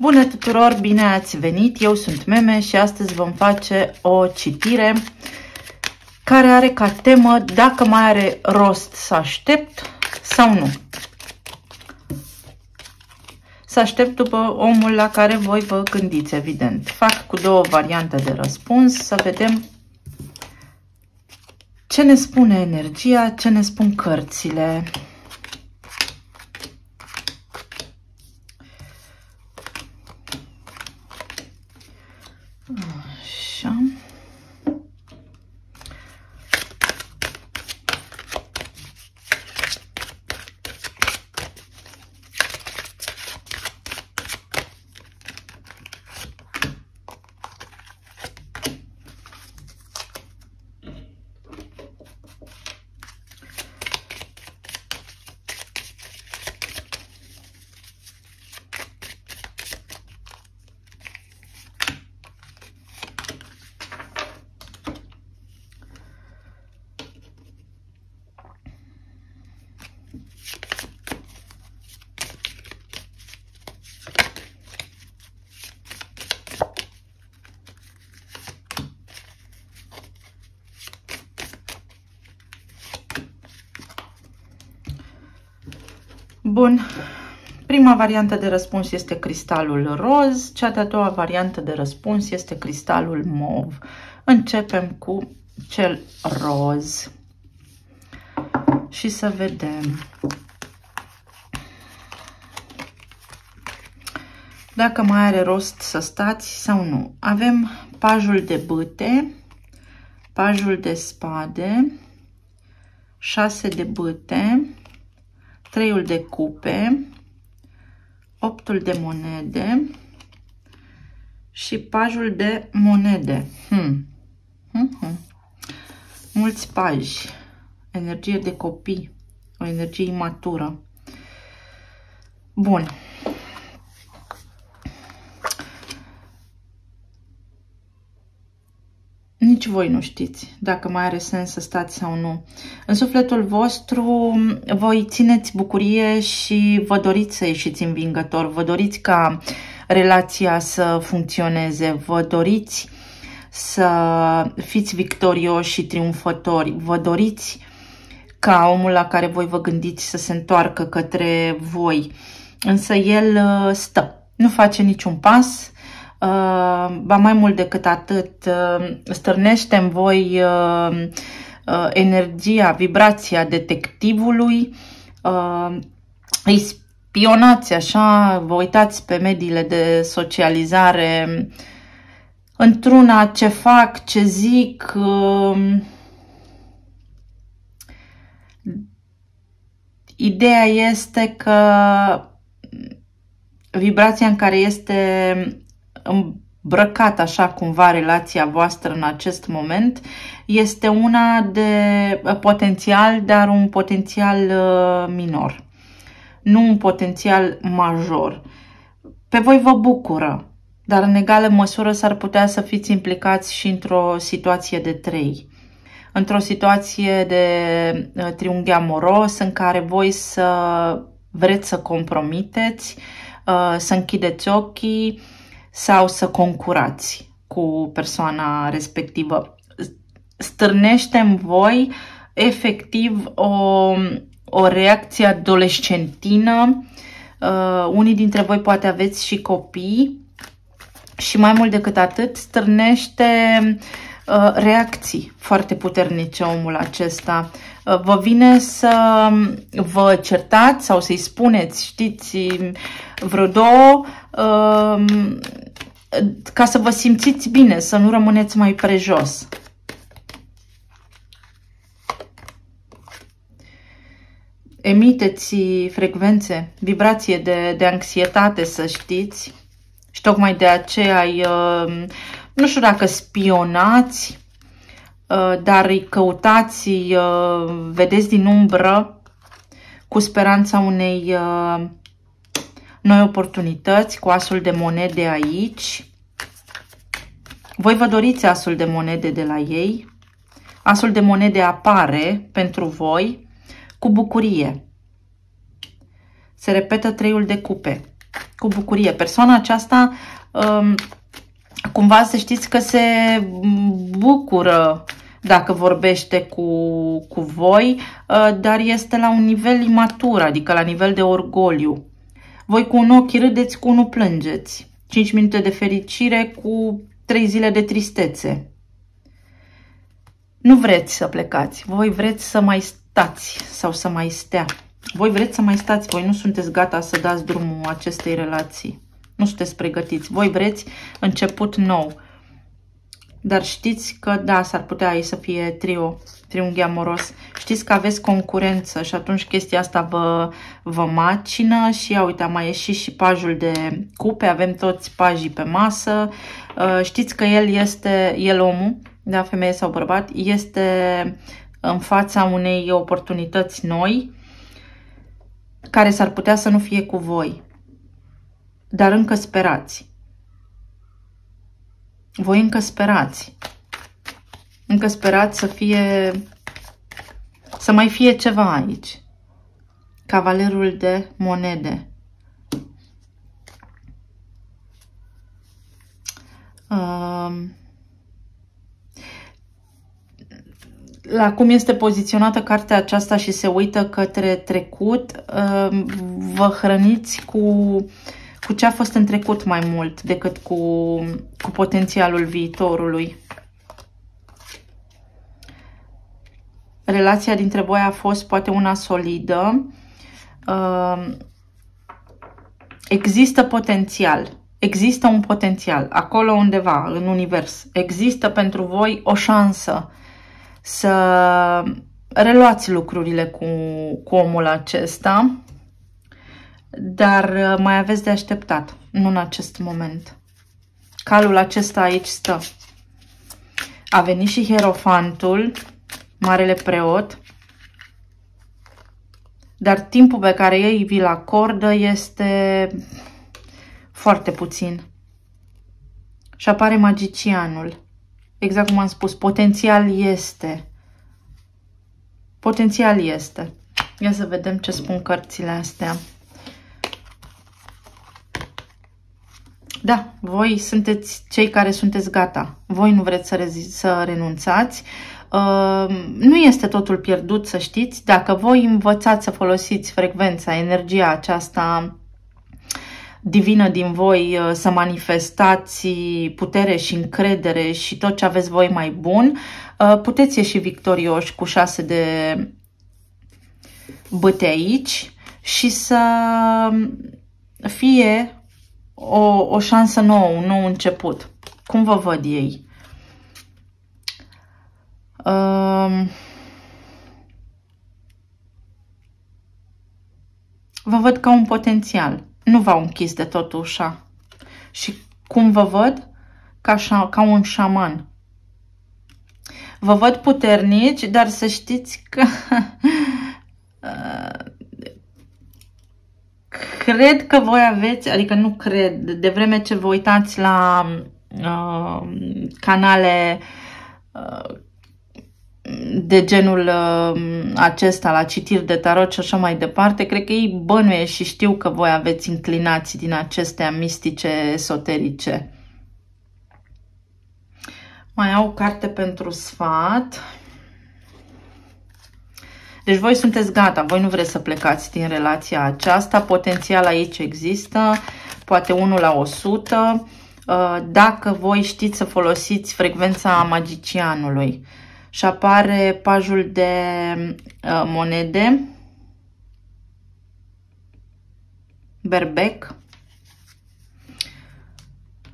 Bună tuturor, bine ați venit! Eu sunt Meme și astăzi vom face o citire care are ca temă dacă mai are rost să aștept sau nu. Să aștept după omul la care voi vă gândiți, evident. Fac cu două variante de răspuns să vedem ce ne spune energia, ce ne spun cărțile. Bun. Prima variantă de răspuns este cristalul roz, cea de-a doua variantă de răspuns este cristalul mov. Începem cu cel roz și să vedem dacă mai are rost să stați sau nu. Avem pajul de bâte, pajul de spade, șase de bâte, treiul de cupe, optul de monede și pajul de monede. Hmm. Hmm -hmm. Mulți paji, energie de copii, o energie imatură. Bun. Voi nu știți dacă mai are sens să stați sau nu. În sufletul vostru voi țineți bucurie și vă doriți să ieșiți învingător, vă doriți ca relația să funcționeze, vă doriți să fiți victorioși și triumfători, vă doriți ca omul la care voi vă gândiți să se întoarcă către voi, însă el uh, stă, nu face niciun pas, Uh, ba mai mult decât atât, uh, stârnește în voi uh, energia, vibrația detectivului, îi spionați așa, vă uitați pe mediile de socializare, într-una ce fac, ce zic, Ideea este că vibrația în care este îmbrăcat așa cumva relația voastră în acest moment este una de uh, potențial, dar un potențial uh, minor, nu un potențial major. Pe voi vă bucură, dar în egală măsură s-ar putea să fiți implicați și într-o situație de trei. Într-o situație de uh, triunghi amoros în care voi să vreți să compromiteți, să închideți ochii, sau să concurați cu persoana respectivă. Stârnește în voi efectiv o, o reacție adolescentină. Uh, unii dintre voi poate aveți și copii și mai mult decât atât stârnește uh, reacții foarte puternice omul acesta. Uh, vă vine să vă certați sau să-i spuneți, știți, vreo două, uh, ca să vă simțiți bine, să nu rămâneți mai prejos. Emiteți frecvențe, vibrație de, de anxietate, să știți. Și tocmai de aceea, uh, nu știu dacă spionați, uh, dar îi căutați, uh, vedeți din umbră, cu speranța unei noi oportunități cu asul de monede aici. Voi vă doriți asul de monede de la ei. Asul de monede apare pentru voi cu bucurie. Se repetă treiul de cupe. cu bucurie. Persoana aceasta, um, cumva să știți că se bucură dacă vorbește cu, cu voi, uh, dar este la un nivel imatur, adică la nivel de orgoliu. Voi cu un ochi râdeți, cu unul plângeți. 5 minute de fericire cu 3 zile de tristețe. Nu vreți să plecați, voi vreți să mai stați sau să mai stea. Voi vreți să mai stați, voi nu sunteți gata să dați drumul acestei relații. Nu sunteți pregătiți. Voi vreți început nou. Dar știți că, da, s-ar putea aici să fie trio, triunghi amoros. Știți că aveți concurență și atunci chestia asta vă, vă macină și, ia uite, mai ieșit și pajul de cupe, avem toți pajii pe masă. Uh, știți că el este, el omul, da, femeie sau bărbat, este în fața unei oportunități noi, care s-ar putea să nu fie cu voi, dar încă sperați. Voi încă sperați. Încă sperați să fie, să mai fie ceva aici. Cavalerul de monede. Um, la cum este poziționată cartea aceasta și se uită către trecut, um, vă hrăniți cu, cu ce a fost în trecut mai mult decât cu, cu potențialul viitorului. Relația dintre voi a fost poate una solidă. Um, există potențial. Există un potențial acolo undeva în univers. Există pentru voi o șansă să reluați lucrurile cu, cu omul acesta, dar mai aveți de așteptat, nu în acest moment. Calul acesta aici stă. A venit și Hierofantul, Marele Preot, dar timpul pe care ei vi-l acordă este foarte puțin. Și apare magicianul. Exact cum am spus, potențial este. Potențial este. Ia să vedem ce spun cărțile astea. Da, voi sunteți cei care sunteți gata. Voi nu vreți să, să renunțați. Uh, nu este totul pierdut, să știți. Dacă voi învățați să folosiți frecvența, energia aceasta divină din voi, uh, să manifestați putere și încredere și tot ce aveți voi mai bun, uh, puteți ieși victorioși cu șase de băte aici și să fie o, o șansă nouă, un nou început. Cum vă văd ei? Um, vă văd ca un potențial nu v-au închis de tot ușa. Și cum vă văd? Ca, șa, ca un șaman. Vă văd puternici, dar să știți că cred că voi aveți, adică nu cred, de vreme ce vă uitați la uh, canale uh, de genul uh, acesta, la citiri de tarot și așa mai departe, cred că ei bănuie și știu că voi aveți inclinații din acestea mistice, esoterice. Mai au carte pentru sfat. Deci voi sunteți gata, voi nu vreți să plecați din relația aceasta, potențial aici există, poate 1 la 100, uh, dacă voi știți să folosiți frecvența magicianului. Și apare pajul de uh, monede, berbec,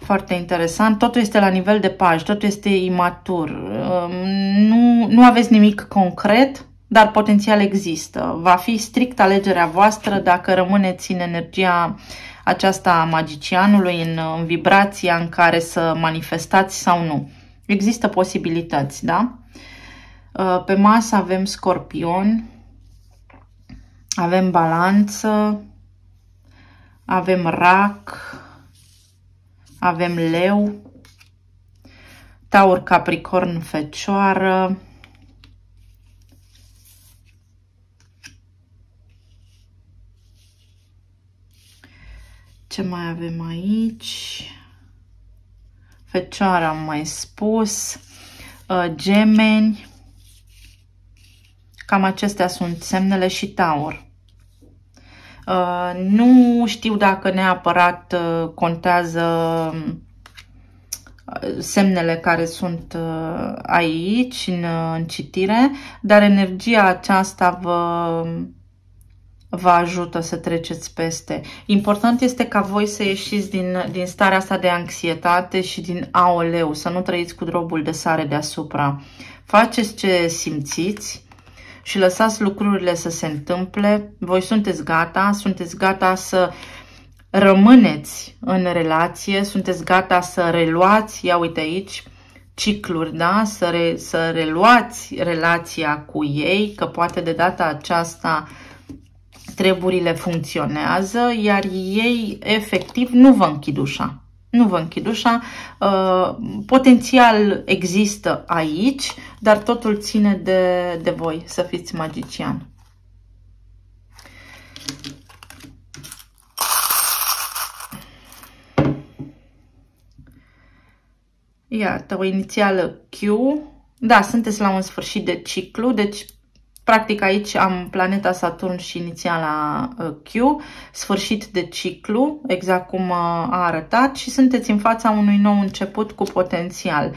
foarte interesant. Totul este la nivel de paj, totul este imatur. Um, nu, nu aveți nimic concret, dar potențial există. Va fi strict alegerea voastră dacă rămâneți în energia aceasta a magicianului, în, în vibrația în care să manifestați sau nu. Există posibilități, da? Uh, pe masă avem scorpion, avem balanță, avem rac, avem leu, taur, capricorn, fecioară, Ce mai avem aici? Fecioara am mai spus. Uh, gemeni. Cam acestea sunt semnele și taur. Uh, nu știu dacă neapărat uh, contează semnele care sunt aici în, în citire, dar energia aceasta vă, vă ajută să treceți peste. Important este ca voi să ieșiți din, din starea asta de anxietate și din aoleu, să nu trăiți cu drobul de sare deasupra. Faceți ce simțiți și lăsați lucrurile să se întâmple. Voi sunteți gata, sunteți gata să rămâneți în relație, sunteți gata să reluați, ia uite aici, cicluri, da? Să, re, să reluați relația cu ei, că poate de data aceasta treburile funcționează, iar ei efectiv nu vă închid ușa. Nu vă închid ușa. Uh, potențial există aici, dar totul ține de, de voi să fiți magician. Iată, o inițială Q. Da, sunteți la un sfârșit de ciclu, deci Practic aici am planeta Saturn și inițiala uh, Q, sfârșit de ciclu, exact cum uh, a arătat și sunteți în fața unui nou început cu potențial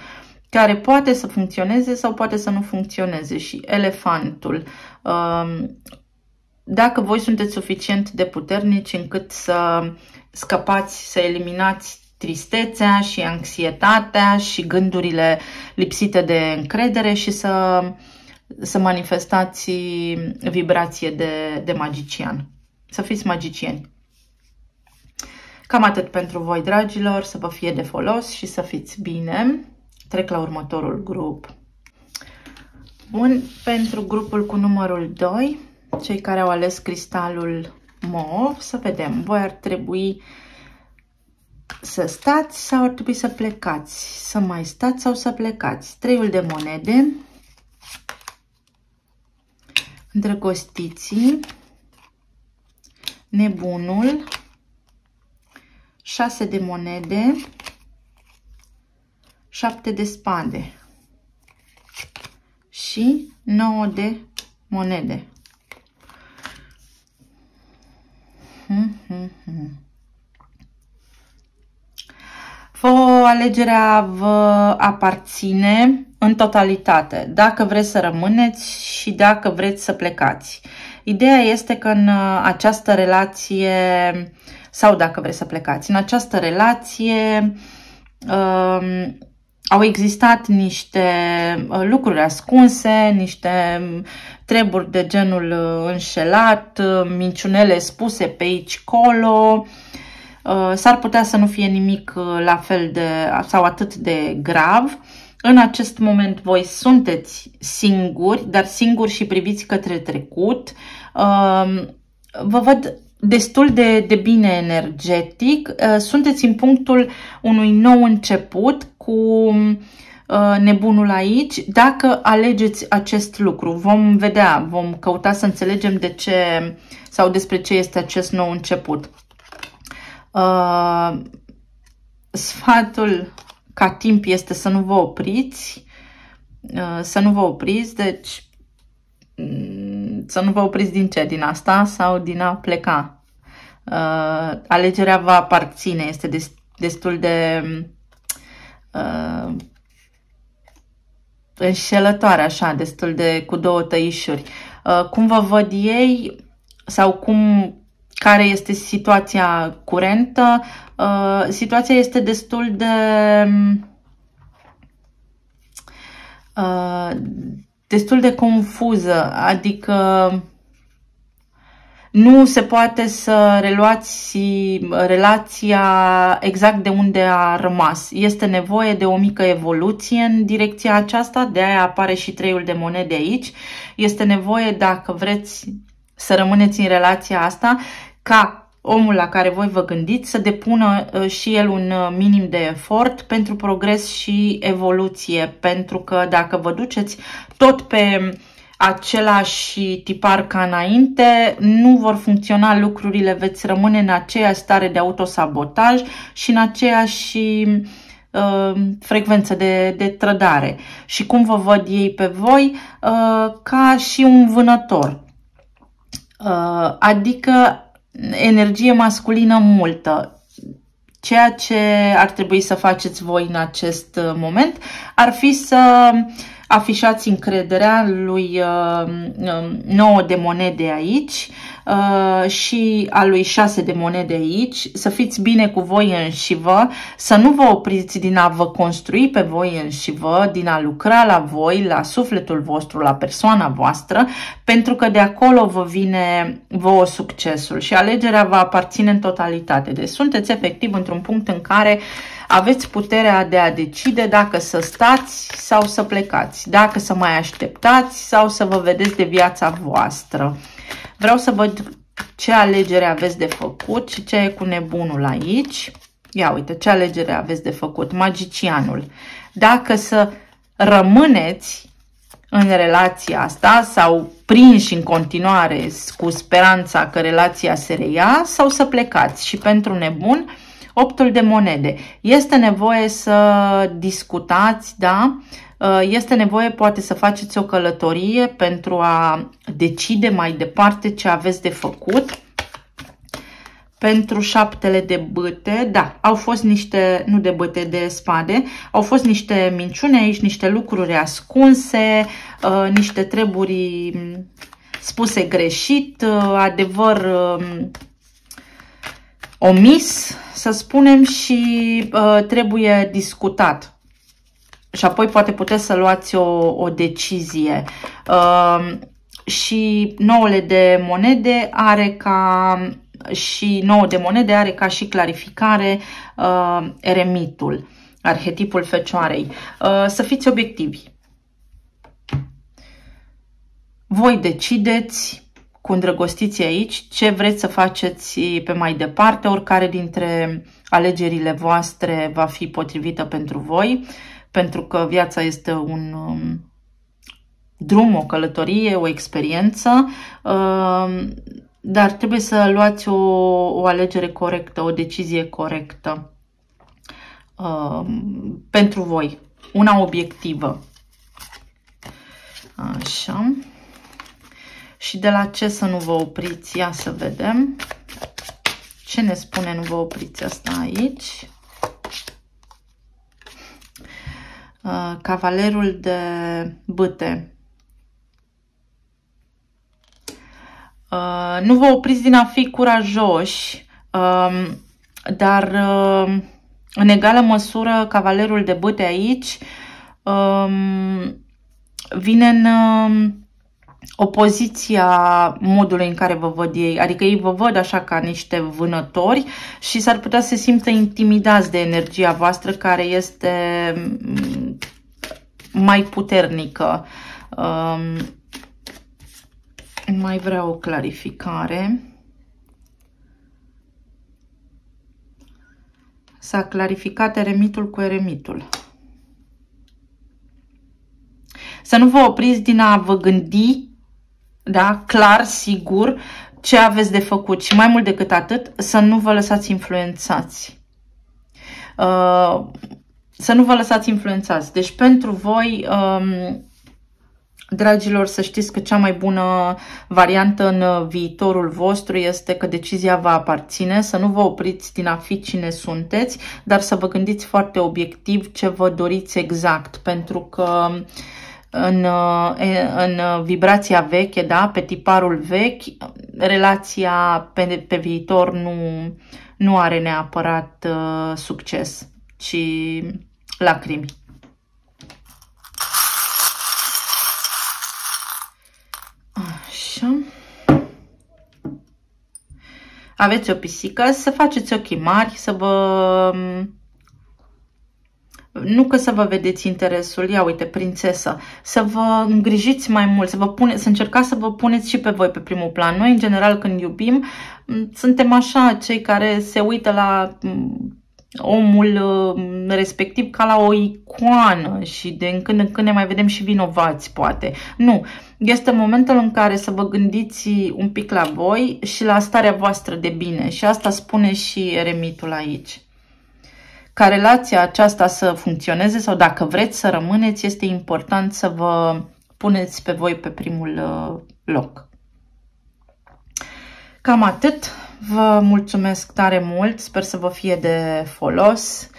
care poate să funcționeze sau poate să nu funcționeze și elefantul. Um, dacă voi sunteți suficient de puternici încât să scăpați, să eliminați tristețea și anxietatea și gândurile lipsite de încredere și să să manifestați vibrație de, de magician. Să fiți magicieni. Cam atât pentru voi, dragilor, să vă fie de folos și să fiți bine. Trec la următorul grup. Bun, pentru grupul cu numărul 2, cei care au ales cristalul MOV, să vedem, voi ar trebui să stați sau ar trebui să plecați, să mai stați sau să plecați. Treiul de monede, Îndrăgostiții, Nebunul, 6 de monede, 7 de spade și 9 de monede. Hmm, hmm, hmm. Vă alegerea vă aparține în totalitate, dacă vreți să rămâneți și dacă vreți să plecați. Ideea este că în uh, această relație, sau dacă vreți să plecați, în această relație um, au existat niște uh, lucruri ascunse, niște treburi de genul uh, înșelat, minciunele spuse pe aici colo, s-ar putea să nu fie nimic la fel de sau atât de grav, în acest moment voi sunteți singuri, dar singuri și priviți către trecut. Um, vă văd destul de, de bine energetic. Uh, sunteți în punctul unui nou început cu uh, nebunul aici. Dacă alegeți acest lucru, vom vedea, vom căuta să înțelegem de ce sau despre ce este acest nou început. Uh, sfatul ca timp este să nu vă opriți, uh, să nu vă opriți, deci mm, să nu vă opriți din ce? Din asta sau din a pleca? Uh, alegerea va aparține, este destul de uh, înșelătoare așa, destul de cu două tăișuri. Uh, cum vă văd ei sau cum care este situația curentă. Uh, situația este destul de uh, destul de confuză, adică nu se poate să reluați relația exact de unde a rămas. Este nevoie de o mică evoluție în direcția aceasta, de aia apare și treiul de monede aici. Este nevoie, dacă vreți să rămâneți în relația asta, ca omul la care voi vă gândiți să depună uh, și el un uh, minim de efort pentru progres și evoluție, pentru că dacă vă duceți tot pe același tipar ca înainte, nu vor funcționa lucrurile, veți rămâne în aceeași stare de autosabotaj și în aceeași uh, frecvență de, de trădare. Și cum vă văd ei pe voi? Uh, ca și un vânător. Uh, adică energie masculină multă. Ceea ce ar trebui să faceți voi în acest moment ar fi să afișați încrederea lui uh, 9 um, de monede aici uh, și a lui 6 de monede aici, să fiți bine cu voi înșivă, să nu vă opriți din a vă construi pe voi înșivă, din a lucra la voi, la sufletul vostru, la persoana voastră, pentru că de acolo vă vine vouă succesul și alegerea va aparține în totalitate. Deci sunteți efectiv într-un punct în care aveți puterea de a decide dacă să stați sau să plecați, dacă să mai așteptați sau să vă vedeți de viața voastră. Vreau să văd ce alegere aveți de făcut și ce e cu nebunul aici. Ia uite, ce alegere aveți de făcut? Magicianul. Dacă să rămâneți în relația asta sau prinși în continuare cu speranța că relația se reia sau să plecați. Și pentru nebun, Optul de monede. Este nevoie să discutați, da? Uh, este nevoie poate să faceți o călătorie pentru a decide mai departe ce aveți de făcut. Pentru șaptele de bâte, da, au fost niște, nu de bâte, de spade, au fost niște minciune aici, niște lucruri ascunse, uh, niște treburi mm, spuse greșit, uh, adevăr um, omis, să spunem, și uh, trebuie discutat. Și apoi poate puteți să luați o, o decizie. Uh, și nouăle de monede are ca și nouă de monede are ca și clarificare uh, eremitul, arhetipul fecioarei. Uh, să fiți obiectivi. Voi decideți cu îndrăgostiți aici, ce vreți să faceți pe mai departe, oricare dintre alegerile voastre va fi potrivită pentru voi, pentru că viața este un um, drum, o călătorie, o experiență, uh, dar trebuie să luați o, o alegere corectă, o decizie corectă uh, pentru voi, una obiectivă. Așa. Și de la ce să nu vă opriți? Ia să vedem. Ce ne spune nu vă opriți asta aici? Uh, cavalerul de bâte. Uh, nu vă opriți din a fi curajoși, uh, dar uh, în egală măsură cavalerul de bâte aici uh, vine în uh, opoziția modului în care vă văd ei. Adică ei vă văd așa ca niște vânători și s-ar putea să se simtă intimidați de energia voastră care este mm, mai puternică. Um, mai vreau o clarificare. S-a clarificat eremitul cu eremitul. Să nu vă opriți din a vă gândi da, clar, sigur, ce aveți de făcut și mai mult decât atât, să nu vă lăsați influențați. Uh, să nu vă lăsați influențați. Deci pentru voi, um, dragilor, să știți că cea mai bună variantă în viitorul vostru este că decizia va aparține, să nu vă opriți din a fi cine sunteți, dar să vă gândiți foarte obiectiv ce vă doriți exact, pentru că uh, în, în vibrația veche, da, pe tiparul vechi, relația pe, pe viitor nu, nu are neapărat uh, succes, ci lacrimi. Așa. Aveți o pisică, să faceți ochii mari, să vă nu că să vă vedeți interesul, ia uite, prințesă, să vă îngrijiți mai mult, să, vă pune, să încercați să vă puneți și pe voi pe primul plan. Noi, în general, când iubim, suntem așa, cei care se uită la omul uh, respectiv ca la o icoană și de în când în când ne mai vedem și vinovați, poate. Nu. Este momentul în care să vă gândiți un pic la voi și la starea voastră de bine. Și asta spune și eremitul aici. Ca relația aceasta să funcționeze sau dacă vreți să rămâneți, este important să vă puneți pe voi pe primul uh, loc. Cam atât. Vă mulțumesc tare mult, sper să vă fie de folos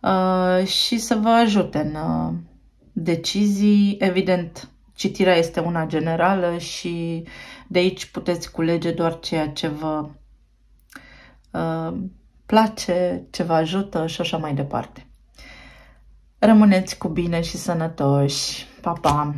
uh, și să vă ajute în uh, decizii. Evident, citirea este una generală și de aici puteți culege doar ceea ce vă uh, place, ce vă ajută și așa mai departe. Rămâneți cu bine și sănătoși. Pa, pa!